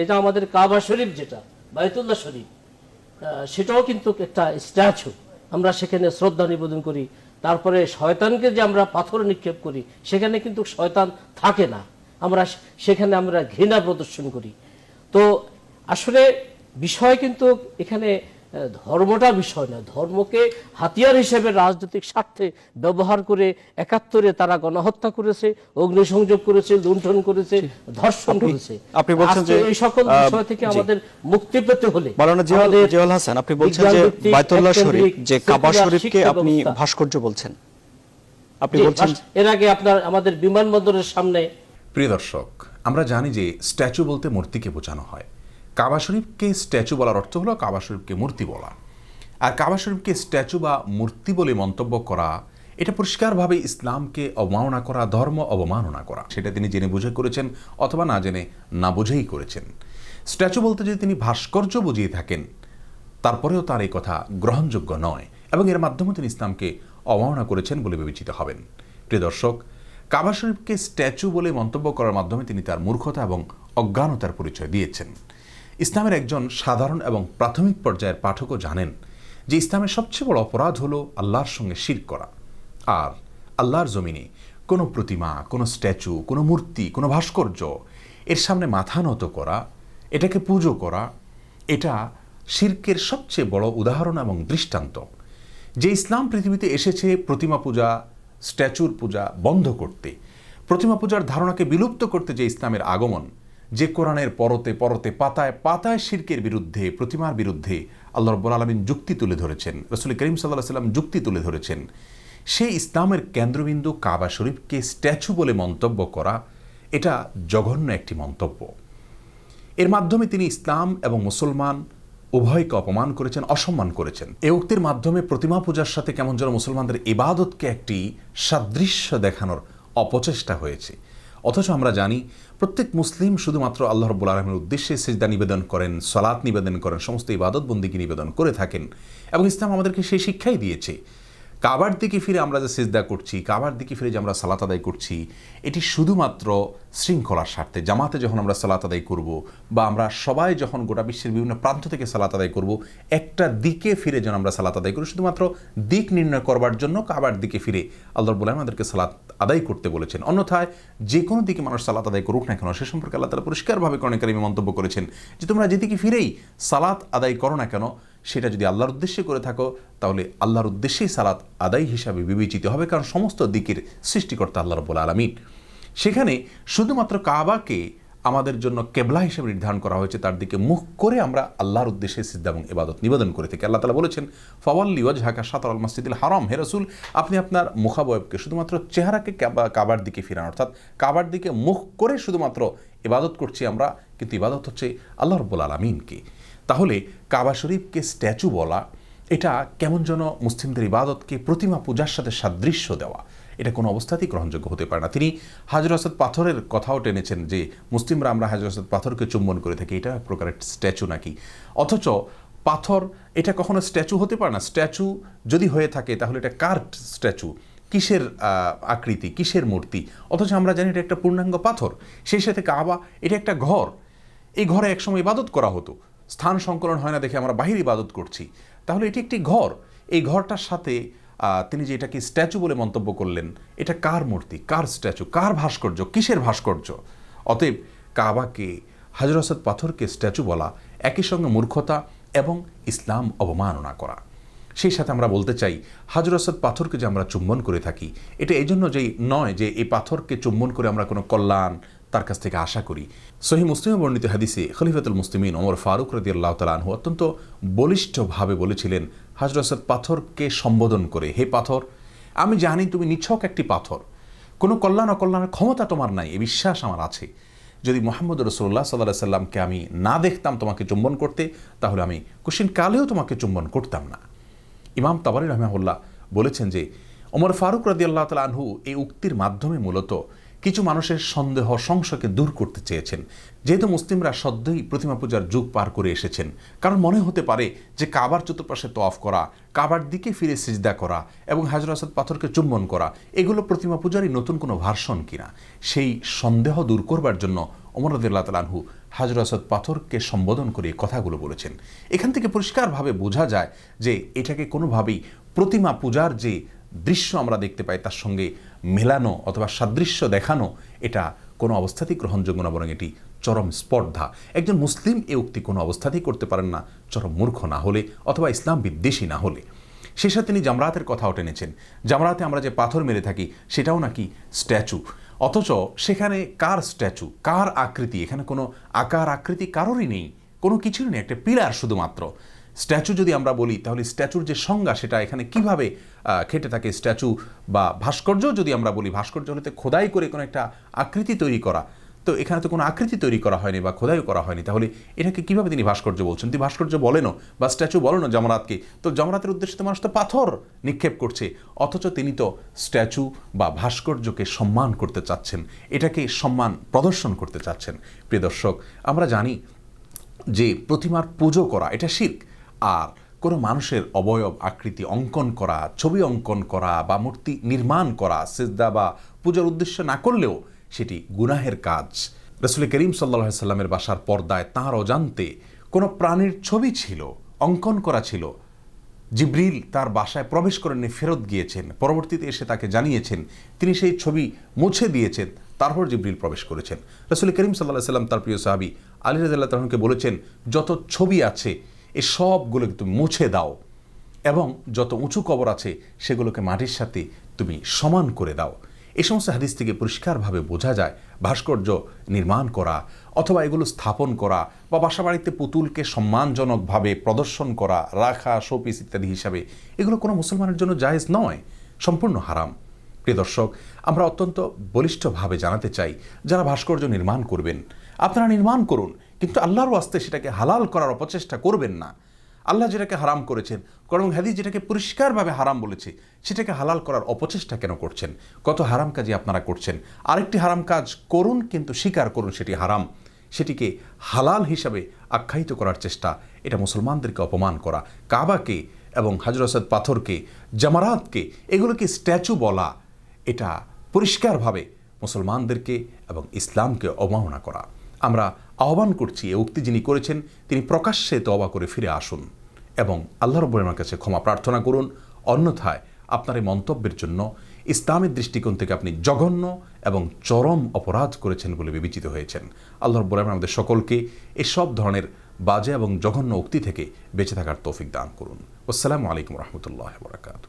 এটা আমাদের কাবা শরীফ যেটা বায়তুল্লাহ শরীফ সেটাও কিন্তু একটা স্ট্যাচু আমরা সেখানে শ্রদ্ধা নিবেদন করি। তারপরে শয়তানকে যে আমরা পাথর নিক্ষেপ করি, সেখানে কিন্তু শয়তান থাকে না। আমরা সেখানে আমরা ঘৃণা প্রদর্শন করি। তো আসলে বিষয় কিন্তু এখানে ধর্মটা বিষয় না ধর্মকে হাতিয়ার হিসেবে রাজনৈতিক স্বার্থে ব্যবহার করে একাত্তরে তারা গণহত্যা করেছে অগ্নিসংযোগ করেছে লুণ্ঠন করেছে ধর্ষণ করেছে। আপনি বলছেন যে, এই সকল বিষয় থেকে আমাদের মুক্তি পেতে হলে মাওলানা জিয়াউল হাসান আপনি বলছেন যে বায়তুল্লাহ শরীফ যে কাবা শরীফকে আপনি ভাস্কর্য বলছেন। আপনি বলছেন এর আগে আপনার আমাদের বিমানবন্দরের সামনে প্রিয় দর্শক আমরা জানি যে স্ট্যাচু বলতে মূর্তিকে বোঝানো হয়। কাবা শরীফকে স্ট্যাচু বলার অর্থ হলো কাবা শরীফকে মূর্তি বলা। আর কাবা শরীফকে স্ট্যাচু বা মূর্তি বলে মন্তব্য করা, এটা পরিষ্কারভাবে ইসলামকে অবমাননা করা, ধর্ম অবমাননা করা। সেটা তিনি জেনে বুঝে করেছেন অথবা না জেনে না বুঝেই করেছেন। স্ট্যাচু বলতে যদি তিনি ভাস্কর্য বুঝিয়ে থাকেন, তারপরেও তার এই কথা গ্রহণযোগ্য নয় এবং এর মাধ্যমে তিনি ইসলামকে অবমাননা করেছেন বলে বিবেচিত হবেন। প্রিয় দর্শক, কাবা শরীফকে স্ট্যাচু বলে মন্তব্য করার মাধ্যমে তিনি তার মূর্খতা এবং অজ্ঞানতার পরিচয় দিয়েছেন। ইসলামের একজন সাধারণ এবং প্রাথমিক পর্যায়ের পাঠকও জানেন যে ইসলামের সবচেয়ে বড় অপরাধ হলো আল্লাহর সঙ্গে শির করা। আর আল্লাহর জমিনে কোনো প্রতিমা, কোনো স্ট্যাচু, কোনো মূর্তি, কোনো ভাস্কর্য এর সামনে মাথা নত করা, এটাকে পুজো করা, এটা শির্কের সবচেয়ে বড় উদাহরণ এবং দৃষ্টান্ত। যে ইসলাম পৃথিবীতে এসেছে প্রতিমা পূজা, স্ট্যাচুর পূজা বন্ধ করতে, প্রতিমা পূজার ধারণাকে বিলুপ্ত করতে যে ইসলামের আগমন যে কোরআনের পরতে পরতে পাতায় পাতায় শির্কের বিরুদ্ধে, প্রতিমার বিরুদ্ধে আল্লাহ রব্বুল আলমিন যুক্তি তুলে ধরেছেন। রসুল করিম সাল্লাহ সাল্লাম যুক্তি তুলে ধরেছেন। সেই ইসলামের কেন্দ্রবিন্দু কাবা শরীফকে স্ট্যাচু বলে মন্তব্য করা, এটা জঘন্য একটি মন্তব্য। এর মাধ্যমে তিনি ইসলাম এবং মুসলমান উভয়কে অপমান করেছেন, অসম্মান করেছেন। এ উক্তির মাধ্যমে প্রতিমা পূজার সাথে কেমন যেন মুসলমানদের ইবাদতকে একটি সাদৃশ্য দেখানোর অপচেষ্টা হয়েছে। অথচ আমরা জানি প্রত্যেক মুসলিম শুধুমাত্র আল্লাহ রব্বুল আলমের উদ্দেশ্যে সেজদা নিবেদন করেন সলাৎ নিবেদন করেন, সমস্ত ইবাদত বন্দিকে নিবেদন করে থাকেন এবং ইসলাম আমাদেরকে সেই শিক্ষাই দিয়েছে। কাবার দিকে ফিরে আমরা যে সেজদা করছি, কাবার দিকে ফিরে যে আমরা সালাত আদায় করছি, এটি শুধুমাত্র শৃঙ্খলার স্বার্থে। জামাতে যখন আমরা সালাত আদায় করব বা আমরা সবাই যখন গোটা বিশ্বের বিভিন্ন প্রান্ত থেকে সালাত আদায় করব, একটা দিকে ফিরে যেন আমরা সালাত আদায় করি, শুধুমাত্র দিক নির্ণয় করবার জন্য কাবার দিকে ফিরে আল্লাহ বলে আমাদেরকে সালাত আদায় করতে বলেছেন। অন্যথায় যে কোনো দিকে মানুষ সালাত আদায় করুক না কেন, সে সম্পর্কে আল্লাহ তালা পরিষ্কারভাবে কর্ণকারী মন্তব্য করেছেন যে তোমরা যেদিকে ফিরেই সালাত আদায় করো না কেন সেটা যদি আল্লাহর উদ্দেশ্যে করে থাকো, তাহলে আল্লাহর উদ্দেশ্যেই সালাত আদায় হিসাবে বিবেচিত হবে, কারণ সমস্ত দিকের সৃষ্টিকর্তা আল্লাহ রব্বুল আলমিন। সেখানে শুধুমাত্র কাবাকে আমাদের জন্য কেবলা হিসেবে নির্ধারণ করা হয়েছে, তার দিকে মুখ করে আমরা আল্লাহর উদ্দেশ্যে সিদ্ধা এবং ইবাদত নিবেদন করে থাকি। আল্লাহ তালা বলেছেন, ফওয়াল্লি ওয়াজ হাকা সাতার আল মসজিদুল হারাম হে রসুল, আপনি আপনার মুখাবয়বকে শুধুমাত্র চেহারাকে কাবার দিকে ফিরান, অর্থাৎ কাবার দিকে মুখ করে শুধুমাত্র ইবাদত করছি আমরা, কিন্তু ইবাদত হচ্ছে আল্লাহ রব্বুল আলমিনকে। তাহলে কাবা শরীফকে স্ট্যাচু বলা, এটা কেমন যেন মুসলিমদের ইবাদতকে প্রতিমা পূজার সাথে সাদৃশ্য দেওয়া। এটা কোনো অবস্থাতেই গ্রহণযোগ্য হতে পারে না। তিনি হাজর আসাদ পাথরের কথাও টেনেছেন যে, মুসলিমরা আমরা হাজর আসাদ পাথরকে চুম্বন করে থাকি, এটা এক প্রকারের স্ট্যাচু নাকি? অথচ পাথর, এটা কখনো স্ট্যাচু হতে পারে না। স্ট্যাচু যদি হয়ে থাকে, তাহলে এটা কার্ট স্ট্যাচু। কিসের আকৃতি, কিসের মূর্তি? অথচ আমরা জানি এটা একটা পূর্ণাঙ্গ পাথর। সেই সাথে কাবা, এটা একটা ঘর। এই ঘরে একসময় ইবাদত করা হতো। স্থান সংকলন হয় না দেখে আমরা বাহির ইবাদত করছি। তাহলে এটি একটি ঘর। এই ঘরটার সাথে তিনি যে এটাকে স্ট্যাচু বলে মন্তব্য করলেন, এটা কার মূর্তি? কার স্ট্যাচু? কার ভাস্কর্য? কিসের ভাস্কর্য? অতএব কাবাকে, হাজর আসাদ পাথরকে স্ট্যাচু বলা, একই সঙ্গে মূর্খতা এবং ইসলাম অবমাননা করা। সেই সাথে আমরা বলতে চাই, হাজর আসাদ পাথরকে যে আমরা চুম্বন করে থাকি, এটা এই জন্য যেই নয় যে এই পাথরকে চুম্বন করে আমরা কোনো কল্যাণ তার কাছ থেকে আশা করি। সহি মুসলিমে বর্ণিত হাদিসে খলিফাতুল মুসলিমিন ওমর ফারুক রদি আল্লাহ তালাহু অত্যন্ত বলিষ্ঠভাবে বলেছিলেন হাজরসাদ পাথরকে সম্বোধন করে, হে পাথর, আমি জানি তুমি নিছক একটি পাথর। কোনো কল্যাণ অকল্যাণের ক্ষমতা তোমার নাই, এ বিশ্বাস আমার আছে। যদি মোহাম্মদ রসুল্লাহ সাল্লাহ সাল্লামকে আমি না দেখতাম তোমাকে চুম্বন করতে, তাহলে আমি কুশিন কালেও তোমাকে চুম্বন করতাম না। ইমাম তাবারি রহমাহুল্লাহ বলেছেন যে, ওমর ফারুক রাদি আল্লাহ তালা আনহু এই উক্তির মাধ্যমে মূলত কিছু মানুষের সন্দেহ, সংশয়কে দূর করতে চেয়েছেন। যেহেতু মুসলিমরা সদ্যই প্রতিমা পূজার যুগ পার করে এসেছেন, কারণ মনে হতে পারে যে কাবার চতুর্পাশে তোয়াফ করা, কাবার দিকে ফিরে সিজদা করা এবং হাজর আসাদ পাথরকে চুম্বন করা, এগুলো প্রতিমা পূজারই নতুন কোনো ভার্সন কিনা, সেই সন্দেহ দূর করবার জন্য ওমর রদুল্লাহ তালাহু হাজর আসাদ পাথরকে সম্বোধন করে কথাগুলো বলেছেন। এখান থেকে পরিষ্কারভাবে বোঝা যায় যে এটাকে কোনোভাবেই প্রতিমা পূজার যে দৃশ্য আমরা দেখতে পাই, তার সঙ্গে মেলানো অথবা সাদৃশ্য দেখানো, এটা কোনো অবস্থাতেই গ্রহণযোগ্য না, বরং এটি চরম স্পর্ধা। একজন মুসলিম এ উক্তি কোনো অবস্থাতেই করতে পারেন না, চরম মূর্খ না হলে অথবা ইসলাম বিদ্বেষী না হলে। সাথে তিনি জামরাতের কথাও টেনেছেন। জামরাতে আমরা যে পাথর মেরে থাকি, সেটাও নাকি স্ট্যাচু। অথচ সেখানে কার স্ট্যাচু, কার আকৃতি? এখানে কোনো আকার আকৃতি কারোরই নেই, কোনো কিছুই নেই, একটা পিলার শুধুমাত্র। স্ট্যাচু যদি আমরা বলি, তাহলে স্ট্যাচুর যে সংজ্ঞা, সেটা এখানে কীভাবে খেটে থাকে স্ট্যাচু বা ভাস্কর্য যদি আমরা বলি, ভাস্কর্য হলে খোদাই করে কোনো একটা আকৃতি তৈরি করা। তো এখানে তো কোনো আকৃতি তৈরি করা হয়নি বা খোদাইও করা হয়নি। তাহলে এটাকে কীভাবে তিনি ভাস্কর্য বলছেন? তিনি ভাস্কর্য বলেনও বা স্ট্যাচু বলেনও জমরাতকে তো জমরাতের উদ্দেশ্যে তো মানুষ তো পাথর নিক্ষেপ করছে, অথচ তিনি তো স্ট্যাচু বা ভাস্কর্যকে সম্মান করতে চাচ্ছেন। এটাকে সম্মান প্রদর্শন করতে চাচ্ছেন। প্রিয় দর্শক, আমরা জানি যে প্রতিমার পুজো করা, এটা শির্ক। আর কোনো মানুষের অবয়ব, আকৃতি অঙ্কন করা, ছবি অঙ্কন করা বা মূর্তি নির্মাণ করা, সেজদা বা পূজার উদ্দেশ্য না করলেও সেটি গুনাহের কাজ। রসুল করিম সাল্লাহ সাল্লামের বাসার পর্দায় তাঁর অজান্তে কোনো প্রাণীর ছবি ছিল, অঙ্কন করা ছিল। জিব্রিল তার বাসায় প্রবেশ করেননি, ফেরত গিয়েছেন। পরবর্তীতে এসে তাকে জানিয়েছেন, তিনি সেই ছবি মুছে দিয়েছেন, তারপর জিব্রিল প্রবেশ করেছেন। রসুল করিম সাল্লাহ সাল্লাম তার প্রিয় সাহাবি আলী রাজাল্লাহ তালকে বলেছেন, যত ছবি আছে এ সবগুলোকে তুমি মুছে দাও। এবং যত উঁচু কবর আছে, সেগুলোকে মাটির সাথে তুমি সমান করে দাও। এই সমস্ত হাদিস থেকে পরিষ্কারভাবে বোঝা যায় ভাস্কর্য নির্মাণ করা অথবা এগুলো স্থাপন করা বা বাসাবাড়িতে পুতুলকে সম্মানজনকভাবে প্রদর্শন করা, রাখা, শোপিস ইত্যাদি হিসাবে এগুলো কোনো মুসলমানের জন্য জায়েজ নয়, সম্পূর্ণ হারাম। প্রিয় দর্শক, আমরা অত্যন্ত বলিষ্ঠভাবে জানাতে চাই, যারা ভাস্কর্য নির্মাণ করবেন, আপনারা নির্মাণ করুন কিন্তু আল্লাহর ওয়াস্তে সেটাকে হালাল করার অপচেষ্টা করবেন না। আল্লাহ যেটাকে হারাম করেছেন করং হাদিস যেটাকে পরিষ্কারভাবে হারাম বলেছে, সেটাকে হালাল করার অপচেষ্টা কেন করছেন? কত হারাম কাজই আপনারা করছেন। আরেকটি হারাম কাজ করুন, কিন্তু স্বীকার করুন সেটি হারাম। সেটিকে হালাল হিসাবে আখ্যায়িত করার চেষ্টা, এটা মুসলমানদেরকে অপমান করা। কাবাকে এবং হাজরসাদ পাথরকে, জামারাতকে, এগুলোকে স্ট্যাচু বলা, এটা পরিষ্কারভাবে মুসলমানদেরকে এবং ইসলামকে অবমাননা করা। আমরা আহ্বান করছি এ উক্তি যিনি করেছেন, তিনি প্রকাশ্যে তবা করে ফিরে আসুন এবং আল্লাহ রব্বুরের কাছে ক্ষমা প্রার্থনা করুন। অন্যথায় আপনার এই মন্তব্যের জন্য ইসলামের দৃষ্টিকোণ থেকে আপনি জঘন্য এবং চরম অপরাধ করেছেন বলে বিবেচিত হয়েছেন। আল্লাহ রব্বুর রহমান আমাদের সকলকে এসব ধরনের বাজে এবং জঘন্য উক্তি থেকে বেঁচে থাকার তৌফিক দান করুন। আসসালামু আলাইকুম রহমতুল্লাহ বরাকাতু